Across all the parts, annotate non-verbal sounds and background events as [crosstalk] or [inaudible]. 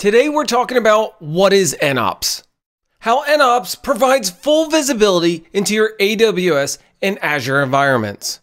Today we're talking about what is NOps, how NOps provides full visibility into your AWS and Azure environments,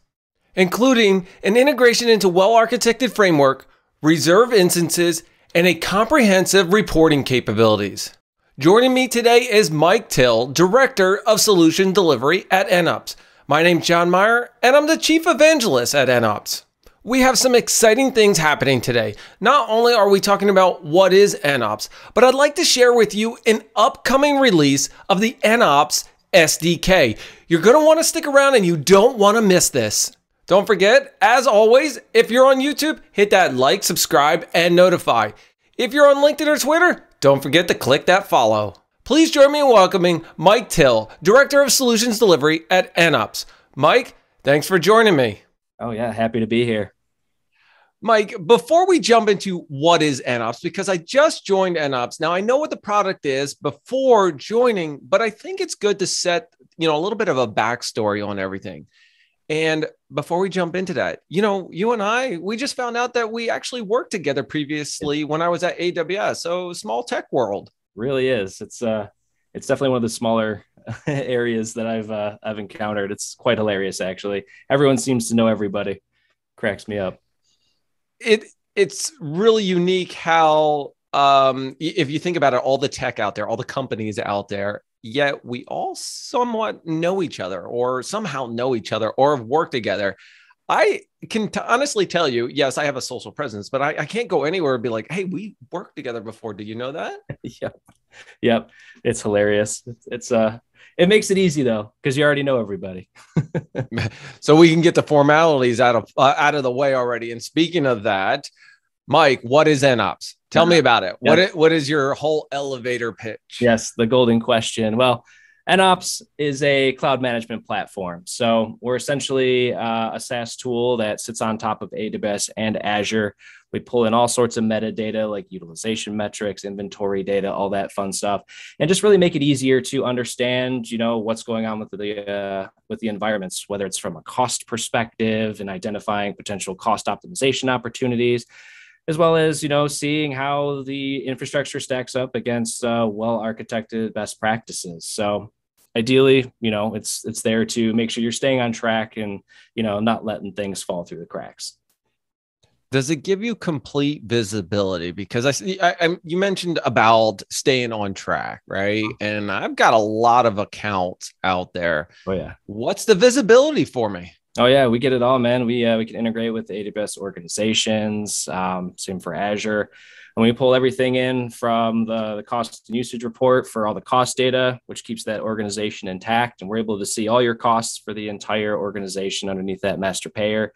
including an integration into well-architected framework, reserve instances, and a comprehensive reporting capabilities. Joining me today is Mike Till, Director of Solution Delivery at NOps. My name's Jon Myer, and I'm the Chief Evangelist at NOps. We have some exciting things happening today. Not only are we talking about what is NOps, but I'd like to share with you an upcoming release of the NOps SDK. You're going to want to stick around and you don't want to miss this. Don't forget, as always, if you're on YouTube, hit that like, subscribe, and notify. If you're on LinkedIn or Twitter, don't forget to click that follow. Please join me in welcoming Mike Till, Director of Solutions Delivery at NOps. Mike, thanks for joining me. Oh, yeah, happy to be here. Mike, before we jump into what is NOps, because I just joined NOps. Now I know what the product is before joining, but I think it's good to set, you know, a little bit of a backstory on everything. And before we jump into that, you know, you and I, we just found out that we actually worked together previously when I was at AWS. So small tech world. Really is. It's uh it's definitely one of the smaller [laughs] areas that I've uh, I've encountered. It's quite hilarious actually. Everyone seems to know everybody. Cracks me up it it's really unique how um, if you think about it, all the tech out there, all the companies out there, yet we all somewhat know each other or somehow know each other or have worked together. I can t- honestly tell you, yes, I have a social presence, but I, I, can't go anywhere and be like, hey, we worked together before. Do you know that? [laughs] yep. Yep. It's hilarious. It's, it's uh it makes it easy though, because you already know everybody. [laughs] so we can get the formalities out of uh, out of the way already. And speaking of that, Mike, what is NOps? Tell me about it. What is, what is your whole elevator pitch? Yes, the golden question. Well, NOps is a cloud management platform. So we're essentially uh, a SaaS tool that sits on top of AWS and Azure. We pull in all sorts of metadata like utilization metrics, inventory data, all that fun stuff, and just really make it easier to understand, you know, what's going on with the uh, with the environments, whether it's from a cost perspective and identifying potential cost optimization opportunities, as well as you know seeing how the infrastructure stacks up against uh, well architected best practices. So ideally, you know, it's it's there to make sure you're staying on track and you know not letting things fall through the cracks. Does it give you complete visibility? Because i see I, I, you mentioned about staying on track right? Uh-huh. and i've got a lot of accounts out there. Oh yeah. What's the visibility for me? Oh yeah we get it all man. We uh, we can integrate with aws organizations um, same for azure and we pull everything in from the, the cost and usage report for all the cost data which keeps that organization intact and we're able to see all your costs for the entire organization underneath that master payer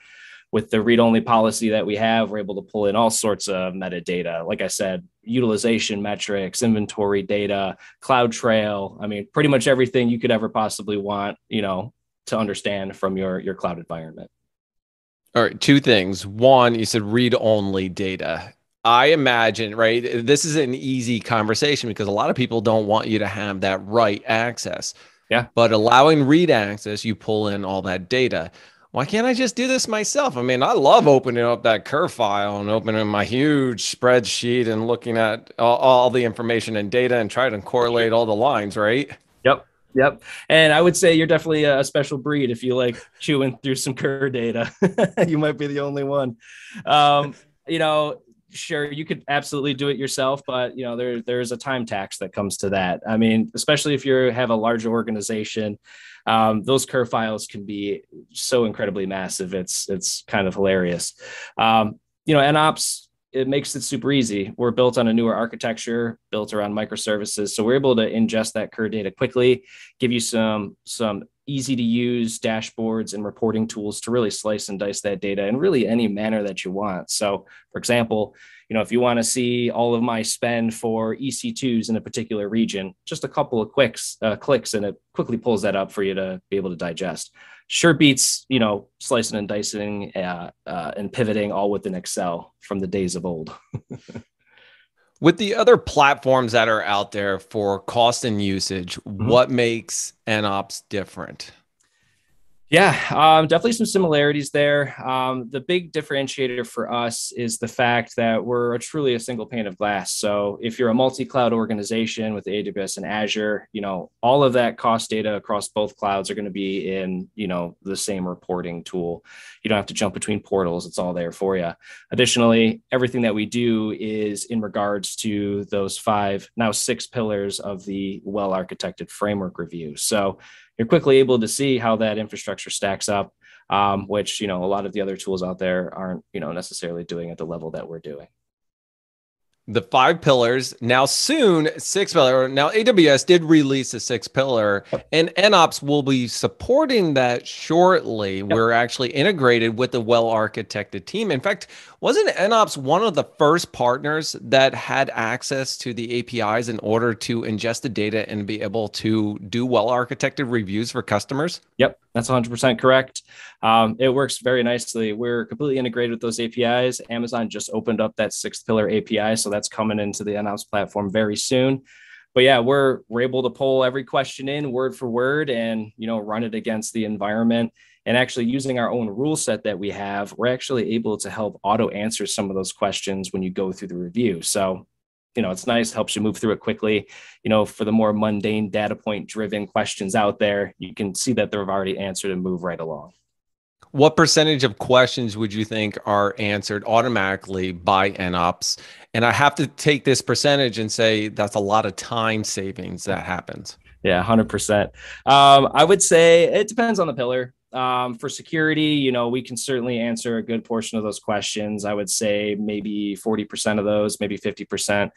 with the read-only policy that we have, we're able to pull in all sorts of metadata. Like I said, utilization metrics, inventory data, CloudTrail. I mean, pretty much everything you could ever possibly want, you know, to understand from your your cloud environment. All right, two things. One, you said read-only data. I imagine, write? This is an easy conversation because a lot of people don't want you to have that right access. Yeah. But allowing read access, you pull in all that data why can't I just do this myself? I mean, I love opening up that CUR file and opening my huge spreadsheet and looking at all, all the information and data and try to correlate all the lines, right? Yep. Yep. And I would say you're definitely a special breed if you like chewing through some cur data. [laughs] you might be the only one. Um, you know, sure you could absolutely do it yourself but you know there there's a time tax that comes to that. I mean especially if you have a large organization um, those CUR files can be so incredibly massive it's it's kind of hilarious. Um, you know nops it makes it super easy. We're built on a newer architecture built around microservices so we're able to ingest that cur data quickly give you some some easy to use dashboards and reporting tools to really slice and dice that data in really any manner that you want. So, for example, you know, if you want to see all of my spend for EC2s in a particular region, just a couple of clicks, uh, clicks, and it quickly pulls that up for you to be able to digest. Sure beats, you know, slicing and dicing uh, uh, and pivoting all within Excel from the days of old. [laughs] With the other platforms that are out there for cost and usage, mm-hmm. what makes NOps different? Yeah, um, definitely some similarities there. Um, the big differentiator for us is the fact that we're truly a single pane of glass. So if you're a multi-cloud organization with AWS and Azure, you know all of that cost data across both clouds are going to be in you know the same reporting tool. You don't have to jump between portals; it's all there for you. Additionally, everything that we do is in regards to those five now six pillars of the well-architected framework review. So you're quickly able to see how that infrastructure stacks up, um, which you know a lot of the other tools out there aren't you know necessarily doing at the level that we're doing the five pillars. Now soon, six pillar. Now AWS did release a six pillar, and NOps will be supporting that shortly. Yep. We're actually integrated with the well architected team. In fact, wasn't NOps one of the first partners that had access to the APIs in order to ingest the data and be able to do well architected reviews for customers? Yep, that's 100% correct. Um, it works very nicely. We're completely integrated with those APIs. Amazon just opened up that sixth pillar API, so that's coming into the NOps platform very soon. But yeah, we're we're able to pull every question in word for word and you know run it against the environment. And actually using our own rule set that we have, we're actually able to help auto answer some of those questions when you go through the review. So you know it's nice helps you move through it quickly you know for the more mundane data point driven questions out there you can see that they've already answered and move right along what percentage of questions would you think are answered automatically by NOps? And I have to take this percentage and say that's a lot of time savings that happens. Yeah, 100%. Um, I would say it depends on the pillar. Um, for security, you know, we can certainly answer a good portion of those questions. I would say maybe 40% of those, maybe 50%.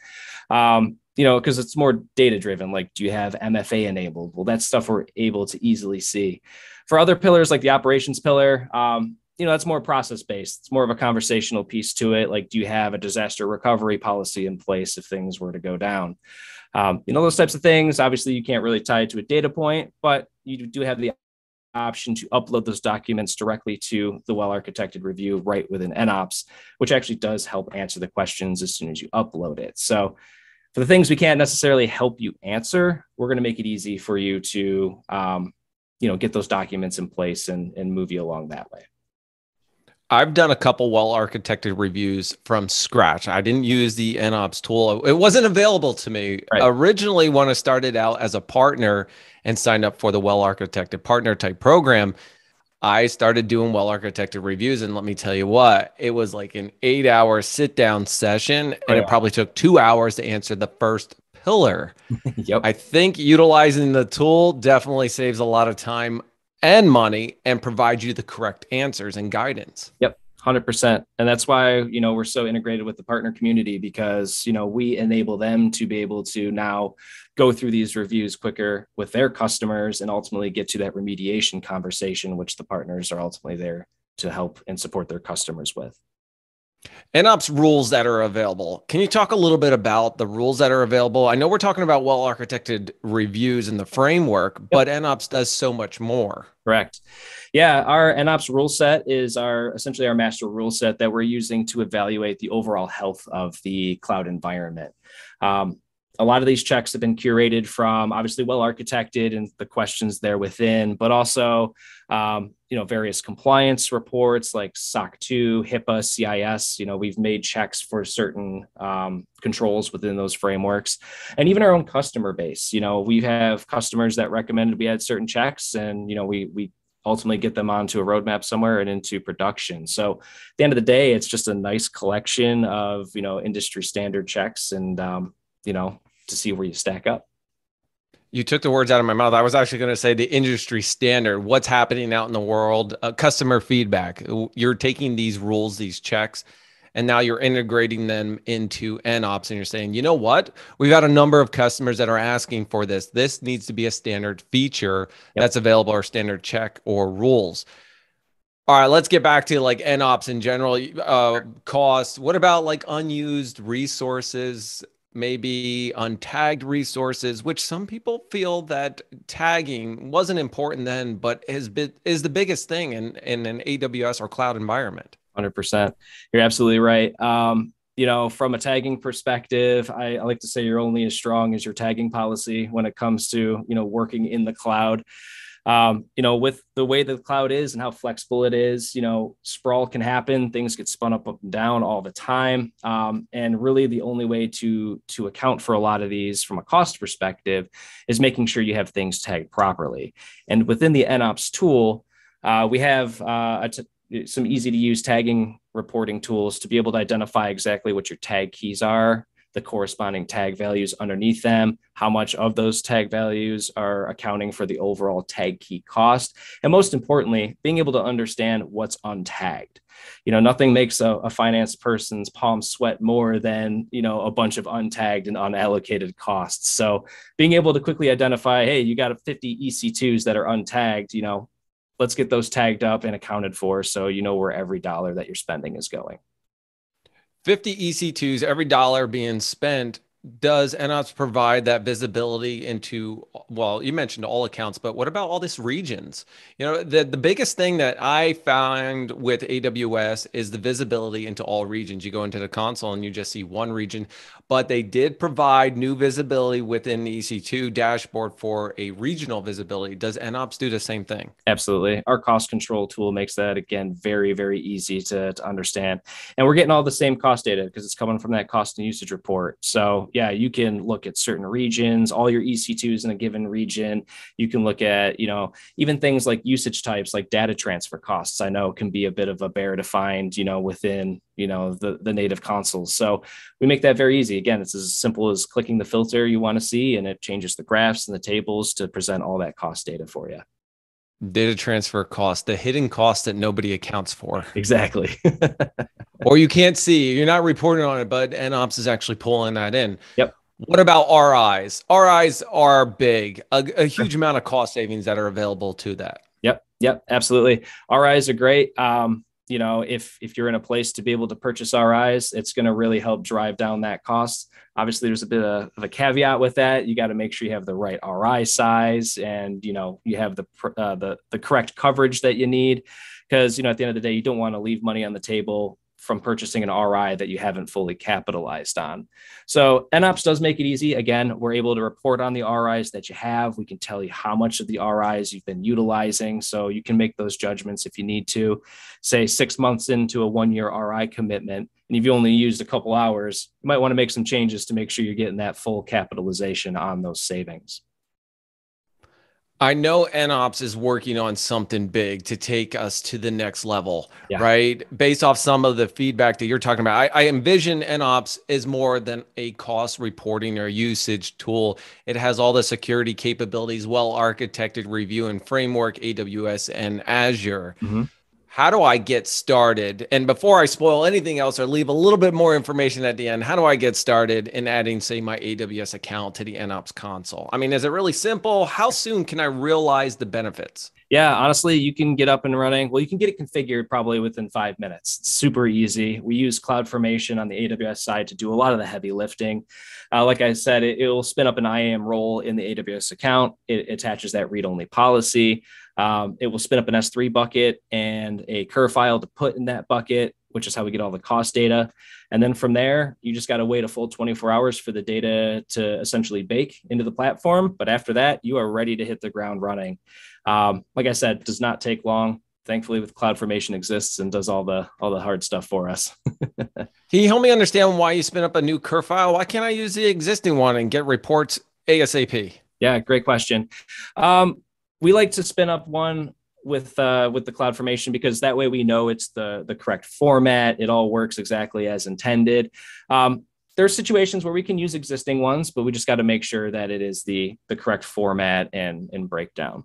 Um, you know, because it's more data driven. Like, do you have MFA enabled? Well, that's stuff we're able to easily see. For other pillars, like the operations pillar, um, you know, that's more process based. It's more of a conversational piece to it. Like, do you have a disaster recovery policy in place if things were to go down? Um, you know, those types of things. Obviously, you can't really tie it to a data point, but you do have the option to upload those documents directly to the well architected review right within NOps, which actually does help answer the questions as soon as you upload it. So, for the things we can't necessarily help you answer, we're going to make it easy for you to, um, you know, get those documents in place and, and move you along that way. I've done a couple well architected reviews from scratch. I didn't use the NOps tool. It wasn't available to me. Right. Originally, when I started out as a partner and signed up for the well architected partner type program, I started doing well architected reviews. And let me tell you what, it was like an eight hour sit down session. And oh, yeah. it probably took two hours to answer the first pillar. [laughs] yep. I think utilizing the tool definitely saves a lot of time and money and provide you the correct answers and guidance. Yep. 100% and that's why you know we're so integrated with the partner community because you know we enable them to be able to now go through these reviews quicker with their customers and ultimately get to that remediation conversation which the partners are ultimately there to help and support their customers with NOps rules that are available. Can you talk a little bit about the rules that are available? I know we're talking about well architected reviews in the framework, yep. but NOps does so much more. Correct. Yeah, our NOps rule set is our essentially our master rule set that we're using to evaluate the overall health of the cloud environment. Um, a lot of these checks have been curated from obviously well architected and the questions there within, but also um, you know various compliance reports like SOC 2, HIPAA, CIS. You know we've made checks for certain um, controls within those frameworks, and even our own customer base. You know we have customers that recommended we had certain checks, and you know we we ultimately get them onto a roadmap somewhere and into production. So at the end of the day, it's just a nice collection of you know industry standard checks and um, you know to see where you stack up. You took the words out of my mouth. I was actually going to say the industry standard, what's happening out in the world, uh, customer feedback. You're taking these rules, these checks, and now you're integrating them into NOps and you're saying, you know what? We've got a number of customers that are asking for this. This needs to be a standard feature yep. that's available or standard check or rules. All right, let's get back to like NOps in general, uh, cost. What about like unused resources? Maybe untagged resources, which some people feel that tagging wasn't important then, but has been is the biggest thing in, in an AWS or cloud environment. 100%. You're absolutely right. Um, you know, from a tagging perspective, I, I, like to say you're only as strong as your tagging policy when it comes to, you know, working in the cloud. Um, you know, with the way the cloud is and how flexible it is, you know, sprawl can happen. Things get spun up, up and down all the time. Um, and really, the only way to to account for a lot of these from a cost perspective is making sure you have things tagged properly. And within the NOps tool, uh, we have uh, some easy to use tagging reporting tools to be able to identify exactly what your tag keys are the corresponding tag values underneath them, how much of those tag values are accounting for the overall tag key cost, and most importantly, being able to understand what's untagged. You know, nothing makes a, a finance person's palms sweat more than, you know, a bunch of untagged and unallocated costs. So being able to quickly identify, hey, you got 50 EC2s that are untagged, you know, let's get those tagged up and accounted for so you know where every dollar that you're spending is going. 50 EC2s, every dollar being spent does NOps provide that visibility into well you mentioned all accounts but what about all this regions? You know the, the biggest thing that i found with aws is the visibility into all regions. You go into the console and you just see one region but they did provide new visibility within the ec2 dashboard for a regional visibility. Does NOps do the same thing? Absolutely. Our cost control tool makes that again very very easy to, to understand. And we're getting all the same cost data because it's coming from that cost and usage report. So yeah, you can look at certain regions, all your EC2s in a given region. You can look at, you know, even things like usage types, like data transfer costs. I know can be a bit of a bear to find, you know, within, you know, the, the native consoles. So we make that very easy. Again, it's as simple as clicking the filter you want to see, and it changes the graphs and the tables to present all that cost data for you data transfer cost, the hidden cost that nobody accounts for. Exactly. [laughs] or you can't see, you're not reporting on it, but NOps is actually pulling that in. Yep. What about RIs? RIs are big, a, a huge amount of cost savings that are available to that. Yep. Yep. Absolutely. RIs are great. Um, you know, if if you're in a place to be able to purchase RIs, it's going to really help drive down that cost. Obviously, there's a bit of, of a caveat with that. You got to make sure you have the right RI size, and you know you have the uh, the the correct coverage that you need, because you know at the end of the day, you don't want to leave money on the table from purchasing an RI that you haven't fully capitalized on. So NOps does make it easy. Again, we're able to report on the RIs that you have. We can tell you how much of the RIs you've been utilizing. So you can make those judgments if you need to. Say six months into a one year RI commitment, and if you only used a couple hours, you might want to make some changes to make sure you're getting that full capitalization on those savings. I know NOps is working on something big to take us to the next level, yeah. right? Based off some of the feedback that you're talking about, I, I, envision NOps is more than a cost reporting or usage tool. It has all the security capabilities, well architected review and framework, AWS and Azure. Mm-hmm how do I get started? And before I spoil anything else or leave a little bit more information at the end, how do I get started in adding, say, my AWS account to the NOps console? I mean, is it really simple? How soon can I realize the benefits? Yeah, honestly, you can get up and running. Well, you can get it configured probably within five minutes. It's super easy. We use CloudFormation on the AWS side to do a lot of the heavy lifting. Uh, like I said, it, will spin up an IAM role in the AWS account. It attaches that read only policy. Um, it will spin up an S3 bucket and a Cur file to put in that bucket, which is how we get all the cost data. And then from there, you just got to wait a full 24 hours for the data to essentially bake into the platform. But after that, you are ready to hit the ground running. Um, like I said, does not take long. Thankfully, with CloudFormation exists and does all the all the hard stuff for us. [laughs] Can you help me understand why you spin up a new Cur file? Why can't I use the existing one and get reports ASAP? Yeah, great question. Um, we like to spin up one with uh, with the CloudFormation because that way we know it's the the correct format. It all works exactly as intended. Um, there are situations where we can use existing ones, but we just got to make sure that it is the the correct format and and breakdown.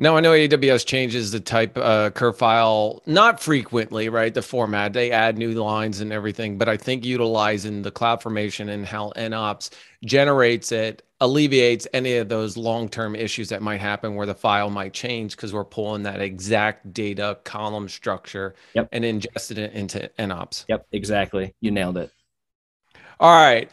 Now I know AWS changes the type uh, Cur file not frequently, right? The format they add new lines and everything, but I think utilizing the CloudFormation and how NOps generates it alleviates any of those long-term issues that might happen where the file might change because we're pulling that exact data column structure yep. and ingested it into NOps. Yep, exactly. You nailed it. All right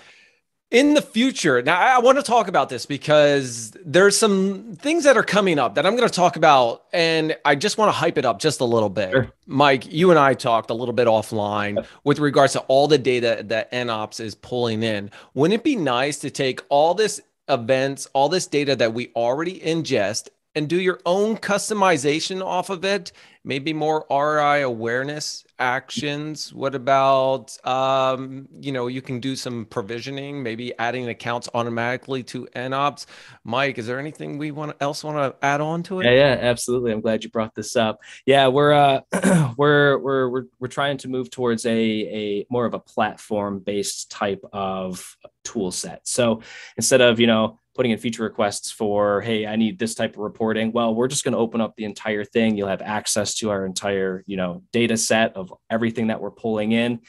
in the future now i want to talk about this because there's some things that are coming up that i'm going to talk about and i just want to hype it up just a little bit sure. mike you and i talked a little bit offline with regards to all the data that nops is pulling in wouldn't it be nice to take all this events all this data that we already ingest and do your own customization off of it. Maybe more RI awareness actions. What about, um, you know, you can do some provisioning, maybe adding accounts automatically to NOps. Mike, is there anything we want else want to add on to it? Yeah, yeah, absolutely. I'm glad you brought this up. Yeah, we're uh, [clears throat] we're we're we're trying to move towards a a more of a platform based type of tool set. So instead of you know putting in feature requests for, hey, I need this type of reporting. Well, we're just going to open up the entire thing. You'll have access to our entire, you know, data set of everything that we're pulling in,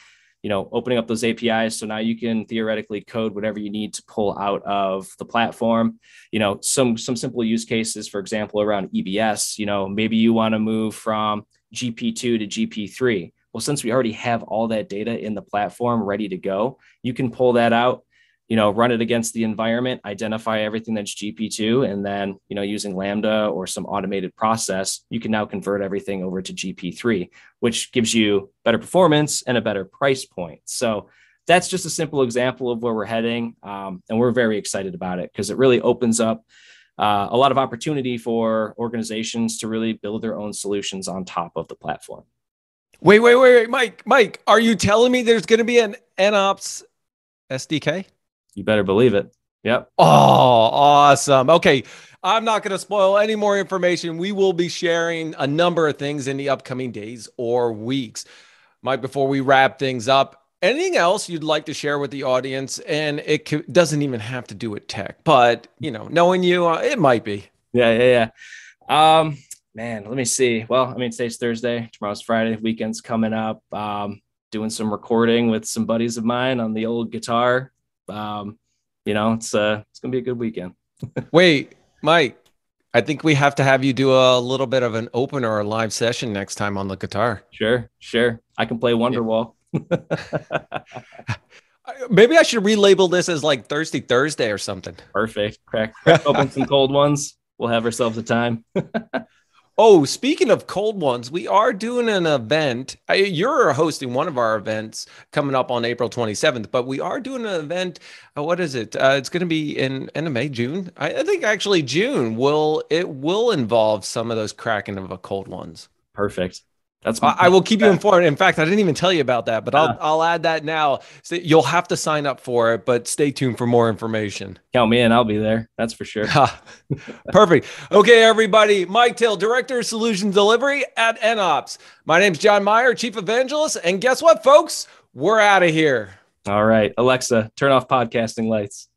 you know, opening up those APIs. So now you can theoretically code whatever you need to pull out of the platform. You know, some some simple use cases, for example, around EBS, you know, maybe you want to move from GP2 to GP3. Well, since we already have all that data in the platform ready to go, you can pull that out, you know, run it against the environment, identify everything that's GP2, and then, you know, using Lambda or some automated process, you can now convert everything over to GP3, which gives you better performance and a better price point. So that's just a simple example of where we're heading. Um, and we're very excited about it because it really opens up uh, a lot of opportunity for organizations to really build their own solutions on top of the platform. Wait, wait, wait, wait, Mike, Mike, are you telling me there's going to be an NOps SDK? You better believe it. Yep. Oh, awesome. Okay. I'm not going to spoil any more information. We will be sharing a number of things in the upcoming days or weeks. Mike, before we wrap things up, anything else you'd like to share with the audience? And it doesn't even have to do with tech, but you know, knowing you, uh, it might be. Yeah, yeah, yeah. Um, man, let me see. Well, I mean, today's Thursday, tomorrow's Friday, weekend's coming up. Um, doing some recording with some buddies of mine on the old guitar um, you know, it's uh, it's gonna be a good weekend. [laughs] Wait, Mike, I think we have to have you do a little bit of an opener or live session next time on the guitar. Sure, sure. I can play Wonderwall. [laughs] Maybe I should relabel this as like Thirsty Thursday or something. Perfect. Crack, crack open some [laughs] cold ones. We'll have ourselves a time. Oh, speaking of cold ones, we are doing an event. You're hosting one of our events coming up on April 27th, but we are doing an event. Uh, what is it? Uh, it's going to be in end of May, June. I, I, think actually June will it will involve some of those cracking of a cold ones. Perfect. That's I, I will keep you informed. In fact, I didn't even tell you about that, but I'll I'll add that now. So you'll have to sign up for it, but stay tuned for more information. Count me in. I'll be there. That's for sure. [laughs] Perfect. Okay, everybody. Mike Till, Director of Solution Delivery at NOps. My name's Jon Myer, Chief Evangelist, and guess what, folks? We're out of here. All right, Alexa, turn off podcasting lights.